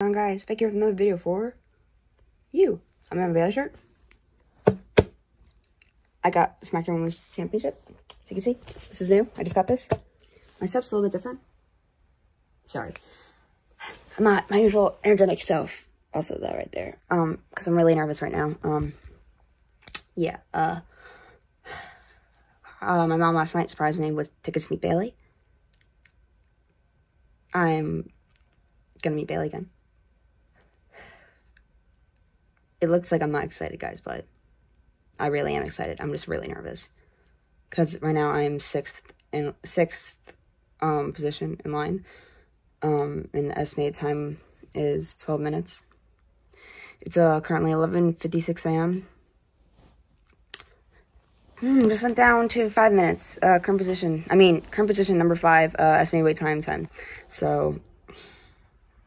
on guys, back here with another video for you. I'm a Bayley shirt. I got SmackDown Women's Championship. As you can see, this is new. I just got this. My step's a little bit different. Sorry. I'm not my usual energetic self. Also that right there. Um, because I'm really nervous right now. Um, yeah, uh, uh, my mom last night surprised me with tickets to meet Bayley. I'm gonna meet Bayley again. It looks like I'm not excited, guys, but I really am excited. I'm just really nervous because right now I'm sixth in sixth um position in line. Um, and the estimated time is 12 minutes. It's uh currently 11:56 a.m. Hmm, just went down to five minutes. Uh, current position. I mean, current position number five. Uh, estimated wait time ten. So,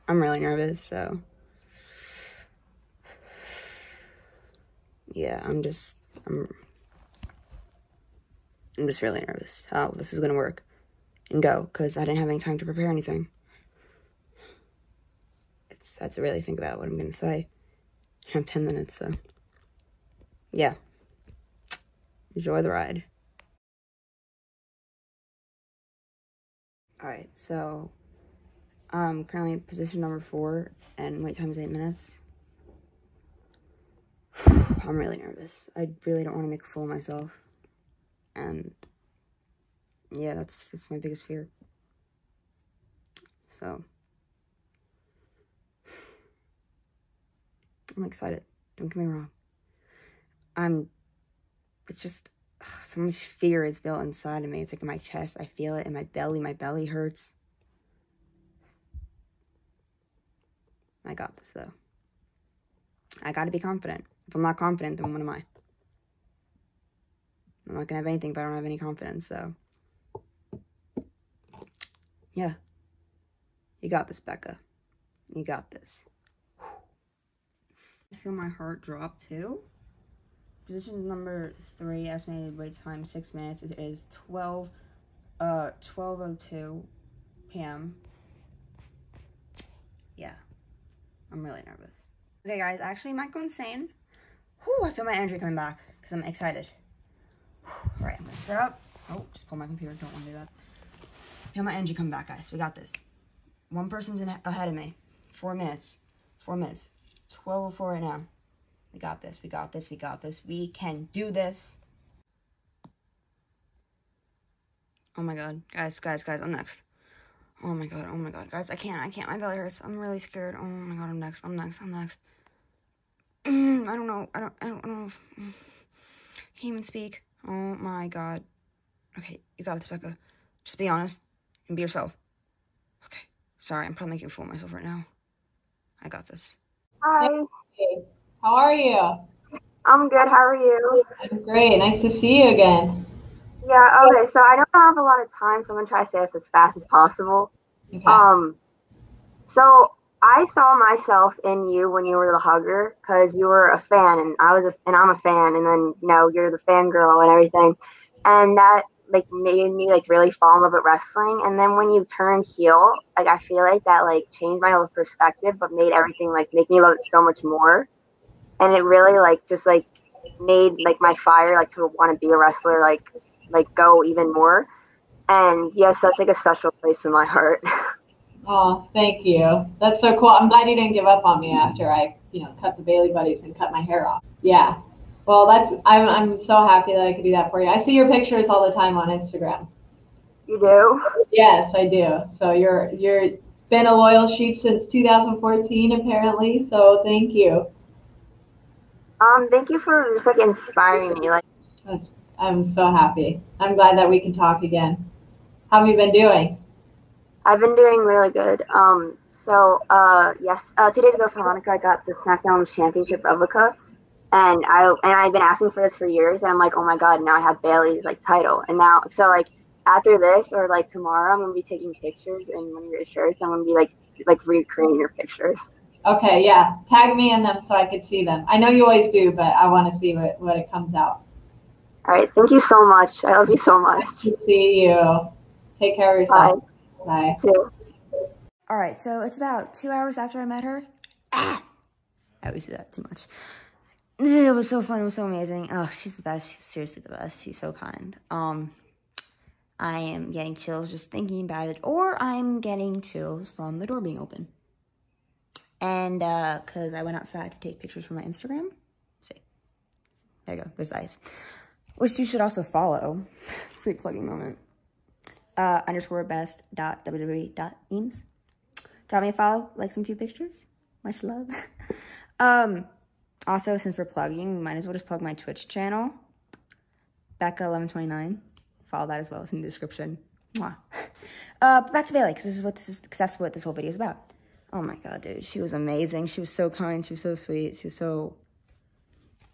I'm really nervous. So, yeah, I'm just, I'm, I'm just really nervous how this is gonna work and go because I didn't have any time to prepare anything. It's I have to really think about what I'm gonna say. I have ten minutes, so yeah. Enjoy the ride. Alright, so I'm currently in position number four and wait time is eight minutes. I'm really nervous. I really don't want to make a fool of myself. And yeah, that's that's my biggest fear. So I'm excited. Don't get me wrong. I'm it's just ugh, so much fear is built inside of me. It's like in my chest. I feel it in my belly. My belly hurts. I got this though. I gotta be confident. If I'm not confident, then what am I? I'm not gonna have anything if I don't have any confidence, so. Yeah. You got this, Becca. You got this. I feel my heart drop too. Position number three, estimated wait time six minutes. It is 12, uh, 12.02 p.m. Yeah, I'm really nervous. Okay, guys, I actually might go insane. Whew, I feel my energy coming back because I'm excited. All right, I'm gonna set up. Oh, just pull my computer. Don't want to do that. Feel my energy coming back, guys. We got this. One person's ahead of me. Four minutes. Four minutes. 12.04 right now. We got this. We got this. We got this. We can do this. Oh my god. Guys, guys, guys, I'm next. Oh my god. Oh my god. Guys, I can't. I can't. My belly hurts. I'm really scared. Oh my god. I'm next. I'm next. I'm next. I don't know. I don't I don't know. If, can't even speak. Oh my god. Okay, you got this, Becca. Just be honest and be yourself. Okay. Sorry, I'm probably making a fool of myself right now. I got this. Hi. Hey, how are you? I'm good. How are you? I'm great. Nice to see you again. Yeah, okay, so I don't have a lot of time, so I'm gonna try to say this as fast as possible. Okay. Um, so I saw myself in you when you were the hugger because you were a fan and I was a, and I'm a fan and then you know you're the fangirl and everything, and that like made me like really fall in love with wrestling. And then when you turned heel, like I feel like that like changed my whole perspective, but made everything like make me love it so much more. And it really like just like made like my fire like to want to be a wrestler like like go even more. And have such like a special place in my heart. oh, thank you. That's so cool. I'm glad you didn't give up on me after I, you know, cut the Bayley buddies and cut my hair off. Yeah. Well, that's I'm I'm so happy that I could do that for you. I see your pictures all the time on Instagram. you do? Yes, I do. So you're you're been a loyal sheep since 2014 apparently. So thank you. Um, thank you for just like inspiring me. Like That's I'm so happy. I'm glad that we can talk again. How have you been doing? I've been doing really good. Um, so uh, yes, uh, two days ago for Hanukkah, I got the SmackDown Championship replica, and I and I've been asking for this for years. And I'm like, oh my god, now I have Bayley's like title, and now so like after this or like tomorrow, I'm gonna be taking pictures in one of your shirts. I'm gonna be like like recreating your pictures. Okay, yeah. Tag me in them so I could see them. I know you always do, but I want to see what, what it comes out. All right, thank you so much. I love you so much. To see you. Take care of Bye. yourself. Bye. Too. All right, so it's about two hours after I met her. Ah! I always do that too much. It was so fun. It was so amazing. Oh, she's the best. She's seriously the best. She's so kind. Um, I am getting chills just thinking about it, or I'm getting chills from the door being open. And uh, cause I went outside to take pictures for my Instagram. See, there you go. There's the ice, which you should also follow. Free plugging moment. Uh, underscore best dot wwe dot memes. Drop me a follow, like some few pictures. Much love. um, also, since we're plugging, we might as well just plug my Twitch channel. Becca1129. Follow that as well. It's in the description. Mwah. Uh, back to Bayley, because this is what this is, cause that's what this whole video is about. Oh my god, dude. She was amazing. She was so kind. She was so sweet. She was so...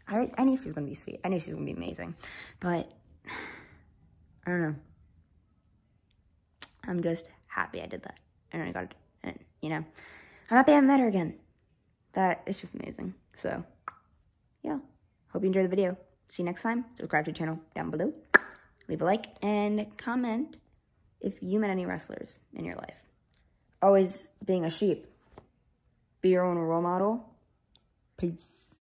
I, I knew she was going to be sweet. I knew she was to be amazing. But, I don't know. I'm just happy I did that. And I got it. And, you know, I'm happy I met her again. That is just amazing. So, yeah. Hope you enjoyed the video. See you next time. Subscribe to the channel down below. Leave a like and comment if you met any wrestlers in your life. Always being a sheep. Be your own role model. Peace.